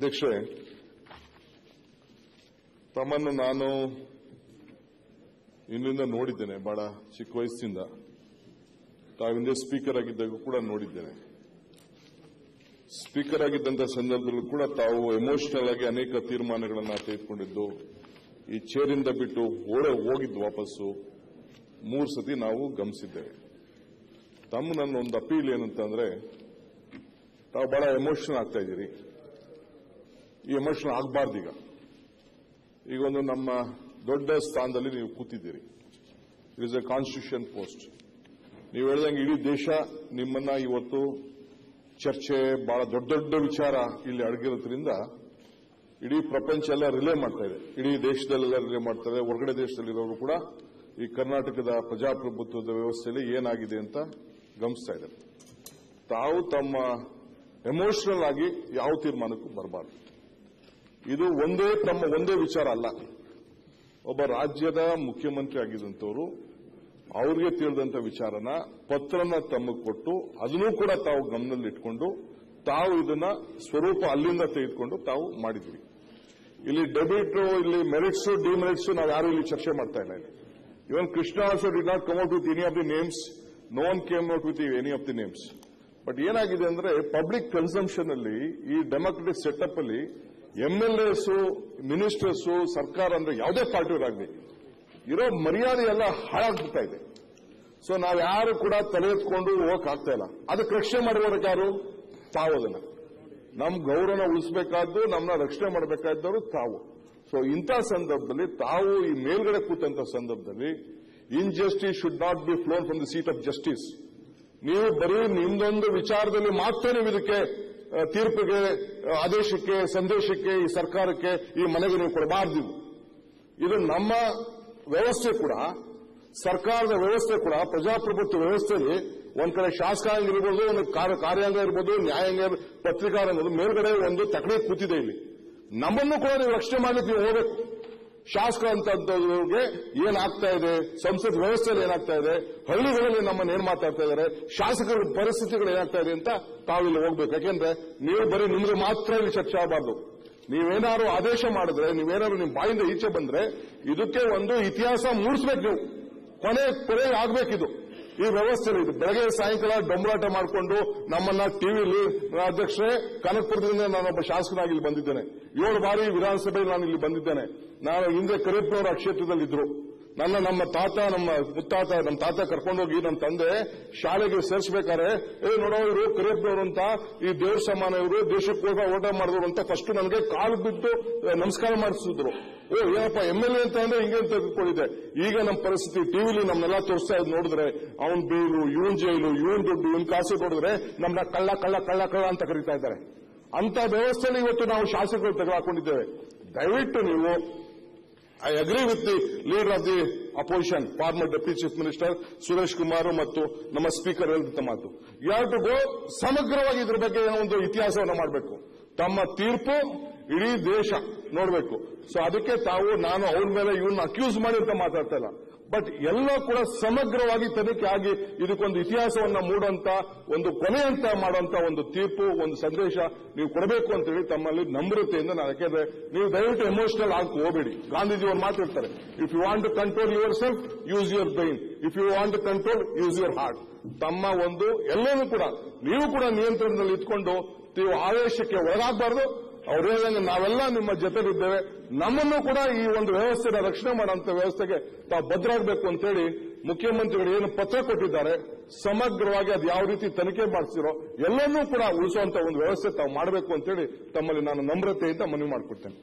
ಅಧ್ಯಕ್ಷೆ ತಮ್ಮನ್ನು ನಾನು ಇಲ್ಲಿಂದ ನೋಡಿದ್ದೇನೆ, ಬಹಳ ಚಿಕ್ಕ ವಯಸ್ಸಿಂದ. ತಾವಿಂದೇ ಸ್ಪೀಕರ್ ಆಗಿದ್ದಾಗ ಕೂಡ ನೋಡಿದ್ದೇನೆ. ಸ್ಪೀಕರ್ ಆಗಿದ್ದಂಥ ಸಂದರ್ಭದಲ್ಲೂ ಕೂಡ ತಾವು ಎಮೋಷನಲ್ ಆಗಿ ಅನೇಕ ತೀರ್ಮಾನಗಳನ್ನು ತೆಗೆದುಕೊಂಡಿದ್ದು, ಈ ಚೇರಿಂದ ಬಿಟ್ಟು ಓಡ ಹೋಗಿದ್ದು ವಾಪಸ್ಸು ಮೂರು ಸತಿ ನಾವು ಗಮನಿಸಿದ್ದೇವೆ. ತಮ್ಮ ನನ್ನ ಒಂದು ಅಪೀಲ್ ಏನಂತಂದ್ರೆ, ತಾವು ಬಹಳ ಎಮೋಷನಲ್ ಆಗ್ತಾ ಇದ್ದೀರಿ. ಈ ಎಮೋಷನ್ ಆಗಬಾರ್ದು ಈಗ. ಈಗ ಒಂದು ನಮ್ಮ ದೊಡ್ಡ ಸ್ಥಾನದಲ್ಲಿ ನೀವು ಕೂತಿದ್ದೀರಿ. It is a constitution post ನೀವು ಹೇಳ್ದಂಗೆ ಇಡೀ ದೇಶ ನಿಮ್ಮನ್ನ ಇವತ್ತು ಚರ್ಚೆ, ಬಹಳ ದೊಡ್ಡ ದೊಡ್ಡ ವಿಚಾರ ಇಲ್ಲಿ ಅಡಗಿರೋದ್ರಿಂದ ಇಡೀ ಪ್ರಪಂಚ ಎಲ್ಲ ರಿಲೇ ಮಾಡ್ತಾ ಇದೆ. ಇಡೀ ದೇಶದಲ್ಲೆಲ್ಲ ರಿಲೇ ಮಾಡ್ತಾ ಇದೆ ಹೊರಗಡೆ ದೇಶದಲ್ಲಿರೋರು ಕೂಡ ಈ ಕರ್ನಾಟಕದ ಪ್ರಜಾಪ್ರಭುತ್ವದ ವ್ಯವಸ್ಥೆಯಲ್ಲಿ ಏನಾಗಿದೆ ಅಂತ ಗಮನಿಸ್ತಾ ಇದ್ದಾರೆ. ತಾವು ತಮ್ಮ ಎಮೋಷನಲ್ ಆಗಿ ಯಾವ ತೀರ್ಮಾನಕ್ಕೂ ಬರಬಾರ್ದು. ಇದು ಒಂದೇ ತಮ್ಮ ಒಂದೇ ವಿಚಾರ ಅಲ್ಲ. ಒಬ್ಬ ರಾಜ್ಯದ ಮುಖ್ಯಮಂತ್ರಿ ಆಗಿದ್ದಂಥವರು, ಅವ್ರಿಗೆ ತಿಳಿದಂತ ವಿಚಾರನ ಪತ್ರನ ತಮಗೆ ಕೊಟ್ಟು, ಅದನ್ನೂ ಕೂಡ ತಾವು ಗಮನದಲ್ಲಿ ಇಟ್ಕೊಂಡು, ತಾವು ಇದನ್ನ ಸ್ವರೂಪ ಅಲ್ಲಿಂದ ತೆಗೆದುಕೊಂಡು ತಾವು ಮಾಡಿದ್ವಿ. ಇಲ್ಲಿ ಡೆಬಿಟ್ ಇಲ್ಲಿ ಮೆರಿಟ್ಸ್ ಡಿಮೆರಿಟ್ಸ್ ನಾವು ಯಾರು ಇಲ್ಲಿ ಚರ್ಚೆ ಮಾಡ್ತಾ ಇಲ್ಲ ಇಲ್ಲಿ. Even Krishna also did not come out with any of the names no one came out with any of the names but ಏನಾಗಿದೆ ಅಂದ್ರೆ ಪಬ್ಲಿಕ್ ಕನ್ಸಂಪ್ಷನ್ ಅಲ್ಲಿ, ಈ ಡೆಮೋಕ್ರೆಟಿಕ್ ಸೆಟಪ್ ಅಲ್ಲಿ ಎಂಎಲ್ ಎಸ್ ಮಿನಿಸ್ಟರ್ಸ್ ಸರ್ಕಾರ ಅಂದ್ರೆ ಯಾವುದೇ ಪಾರ್ಟಿಯವರಾಗಲಿ ಇರೋ ಮರ್ಯಾದೆ ಎಲ್ಲ ಹಾಳಾಗ್ಬಿಡ್ತಾ ಇದೆ. ಸೊ ನಾವು ಯಾರು ಕೂಡ ತಲೆ ಎತ್ಕೊಂಡು ಹೋಗಕ್ ಆಗ್ತಾ ಇಲ್ಲ. ಅದಕ್ಕೆ ರಕ್ಷಣೆ ಮಾಡುವವರಿಗೆ ಯಾರು? ತಾವು ಅದನ್ನ. ನಮ್ ಗೌರವನ ಉಳಿಸಬೇಕಾದ್ದು ನಮ್ಮನ್ನ ರಕ್ಷಣೆ ಮಾಡಬೇಕಾದವರು ತಾವು. ಸೊ ಇಂಥ ಸಂದರ್ಭದಲ್ಲಿ ತಾವು ಈ ಮೇಲ್ಗಡೆ ಕೂತಂತ ಸಂದರ್ಭದಲ್ಲಿ injustice should not be flown from the seat of justice ನೀವು ಬರೀ ನಿಮ್ದೊಂದು ವಿಚಾರದಲ್ಲಿ ಮಾತ್ರ ನೀವು ಇದಕ್ಕೆ ತೀರ್ಪಿಗೆ ಆದೇಶಕ್ಕೆ, ಸಂದೇಶಕ್ಕೆ, ಈ ಸರ್ಕಾರಕ್ಕೆ ಈ ಮನೆಗೆ ನೀವು ಕೊಡಬಾರ್ದು ಇದು. ನಮ್ಮ ವ್ಯವಸ್ಥೆ ಕೂಡ, ಸರ್ಕಾರದ ವ್ಯವಸ್ಥೆ ಕೂಡ, ಪ್ರಜಾಪ್ರಭುತ್ವ ವ್ಯವಸ್ಥೆಯಲ್ಲಿ ಒಂದ್ ಕಡೆ ಶಾಸಕಾಂಗ ಇರ್ಬೋದು, ಒಂದು ಕಾರ್ಯ- ಕಾರ್ಯಾಂಗ ಇರ್ಬೋದು, ನ್ಯಾಯಾಂಗ ಪತ್ರಿಕಾರ ಮೇಲ್ಗಡೆ ಒಂದು ತಕಡೆ ಕೂತಿದೆ ಇಲ್ಲಿ ನಮ್ಮನ್ನು ಕೂಡ ನೀವು ರಕ್ಷಣೆ ಮಾಡಲಿಕ್ಕೆ ನೀವು ಹೋಗಬೇಕು ಶಾಸಕ ಅಂತವ್ರಿಗೆ ಏನಾಗ್ತಾ ಇದೆ? ಸಂಸತ್ ವ್ಯವಸ್ಥೆಯಲ್ಲಿ ಏನಾಗ್ತಾ ಇದೆ? ಹಳ್ಳಿಗಳಲ್ಲಿ ನಮ್ಮನ್ನು ಏನ್ ಮಾತಾಡ್ತಾ ಇದ್ದಾರೆ ಶಾಸಕರ ಪರಿಸ್ಥಿತಿಗಳು ಏನಾಗ್ತಾ ಇದೆ ಅಂತ ತಾವಿಲ್ಲಿ ಹೋಗ್ಬೇಕು. ಯಾಕೆಂದ್ರೆ ನೀವು ಬರೀ ನಿಮ್ಗೆ ಮಾತ್ರ ಇಲ್ಲಿ ಚರ್ಚೆ ಆಗಬಾರ್ದು. ನೀವೇನಾದ್ರು ಆದೇಶ ಮಾಡಿದ್ರೆ, ನೀವೇನಾದ್ರು ನಿಮ್ ಬಾಯಿಂದ ಈಚೆ ಬಂದ್ರೆ, ಇದಕ್ಕೆ ಒಂದು ಇತಿಹಾಸ ಮೂಡಿಸ್ಬೇಕು ನೀವು. ಕೊನೆ ಕೊನೆ ಆಗ್ಬೇಕಿದು. ಈ ವ್ಯವಸ್ಥೆ ಇದು. ಬೆಳಗ್ಗೆ ಸಾಯಂಕಾಲ ಡೊಂಬರಾಟ ಮಾಡಿಕೊಂಡು ನಮ್ಮನ್ನ ಟಿವಿಲಿ ಅಧ್ಯಕ್ಷರೇ ಕನಕಪುರದಿಂದ ನಾನೊಬ್ಬ ಶಾಸಕನಾಗಿ ಇಲ್ಲಿ ಬಂದಿದ್ದೇನೆ. ಏಳು ಬಾರಿ ವಿಧಾನಸಭೆಯಲ್ಲಿ ನಾನು ಇಲ್ಲಿ ಬಂದಿದ್ದೇನೆ. ನಾನು ಹಿಂದೆ ಕರಿಯಪ್ಪನವರ ಕ್ಷೇತ್ರದಲ್ಲಿದ್ದರು. ನನ್ನ ನಮ್ಮ ತಾತ, ನಮ್ಮ ಮುತ್ತಾತ, ನಮ್ಮ ತಾತ ಕರ್ಕೊಂಡೋಗಿ ನಮ್ಮ ತಂದೆ ಶಾಲೆಗೆ ಸೇರಿಸಬೇಕಾದ್ರೆ, ಏ, ನೋಡೋ ಇವರು ಕರಿಯಪ್ಪನವರು ಅಂತ, ಈ ದೇವ್ರ ಸಮಾನ ಇವರು ದೇಶಕ್ಕೋಸ್ಕರ ಓಟ ಮಾಡಿದ್ರು ಅಂತ ಫಸ್ಟ್ ನನಗೆ ಕಾಲು ಬಿದ್ದು ನಮಸ್ಕಾರ ಮಾಡಿಸಿದ್ರು. ಓ, ಏನಪ್ಪ ಎಂ ಎಲ್ ಎ ಅಂತ ಅಂದ್ರೆ ಹಿಂಗೆ ತೆಗೆದುಕೊಂಡಿದೆ ಈಗ ನಮ್ಮ ಪರಿಸ್ಥಿತಿ ಟಿವಿಲಿ ನಮ್ಮನ್ನೆಲ್ಲ ತೋರಿಸ್ತಾ ಇದ್ ನೋಡಿದ್ರೆ, ಅವನ್ ಬೇಲು ಇವನ್ ಜೈಲು, ಇವನ್ ದುಡ್ಡು, ಇವನ್ ಕಾಸು ಕೊಡಿದ್ರೆ ನಮ್ನ ಕಳ್ಳ ಕಳ್ಳ ಕಳ್ಳ ಕಳ್ಳ ಅಂತ ಕರೀತಾ ಇದ್ದಾರೆ. ಅಂತ ವ್ಯವಸ್ಥೆಯಲ್ಲಿ ಇವತ್ತು ನಾವು ಶಾಸಕರು ತೆಗೆದುಹಾಕೊಂಡಿದ್ದೇವೆ. ದಯವಿಟ್ಟು ನೀವು I agree with the leader of the opposition former deputy chief minister Suresh Kumar ಮತ್ತು ನಮ್ಮ ಸ್ಪೀಕರ್ ಹೇಳಿದಂತ ಮಾತು ಯಾರು ಸಮಗ್ರವಾಗಿ ಇದ್ರ ಬಗ್ಗೆ ಏನೋ ಒಂದು ಇತಿಹಾಸವನ್ನು ಮಾಡಬೇಕು. ತಮ್ಮ ತೀರ್ಪು ಇಡೀ ದೇಶ ನೋಡಬೇಕು. ಸೊ ಅದಕ್ಕೆ ತಾವು, ನಾನು ಅವ್ರ ಮೇಲೆ ಇವನ್ನ ಅಕ್ಯೂಸ್ ಮಾಡಿ ಅಂತ ಮಾತಾಡ್ತಾ ಇಲ್ಲ. ಬಟ್ ಎಲ್ಲ ಕೂಡ ಸಮಗ್ರವಾಗಿ ತನಿಖೆ ಆಗಿ ಇದಕ್ಕೊಂದು ಇತಿಹಾಸವನ್ನ ಮೂಡಂತ ಒಂದು ಕೊನೆ ಅಂತ ಮಾಡುವಂತ ಒಂದು ತೀರ್ಪು, ಒಂದು ಸಂದೇಶ ನೀವು ಕೊಡಬೇಕು ಅಂತ ಹೇಳಿ ತಮ್ಮಲ್ಲಿ ನಮ್ರತೆಯಿಂದ ನಾನು ಯಾಕೆಂದ್ರೆ ನೀವು ದಯವಿಟ್ಟು ಎಮೋಷನಲ್ ಆಗಿ ಹೋಗಬೇಡಿ. ಗಾಂಧೀಜಿ ಅವರು ಮಾತಾಡ್ತಾರೆ if you want to control your self use your brain if you want to control use your heart ತಮ್ಮ ಒಂದು ಎಲ್ಲವೂ ಕೂಡ, ನೀವು ಕೂಡ ನಿಯಂತ್ರಣದಲ್ಲಿ ಇಟ್ಕೊಂಡು, ನೀವು ಆವೇಶಕ್ಕೆ ಒಳಗಾಗಬಾರ್ದು ಅವ್ರು ಹೇಳಿದಂಗೆ ನಾವೆಲ್ಲ ನಿಮ್ಮ ಜೊತೆಗಿದ್ದೇವೆ ನಮ್ಮನ್ನು ಕೂಡ ಈ ಒಂದು ವ್ಯವಸ್ಥೆನ ರಕ್ಷಣೆ ಮಾಡುವಂತ ವ್ಯವಸ್ಥೆಗೆ ತಾವು ಭದ್ರಾಗಬೇಕು ಅಂತೇಳಿ ಮುಖ್ಯಮಂತ್ರಿಗಳು ಏನು ಪತ್ರ ಕೊಟ್ಟಿದ್ದಾರೆ. ಸಮಗ್ರವಾಗಿ ಅದು ಯಾವ ರೀತಿ ತನಿಖೆ ಮಾಡಿಸಿರೋ ಎಲ್ಲವನ್ನೂ ಕೂಡ ಉಳಿಸುವಂತ ಒಂದು ವ್ಯವಸ್ಥೆ ತಾವು ಮಾಡಬೇಕು ಅಂತೇಳಿ ತಮ್ಮಲ್ಲಿ ನಾನು ನಮ್ರತೆಯಿಂದ ಮನವಿ ಮಾಡಿಕೊಡ್ತೇನೆ.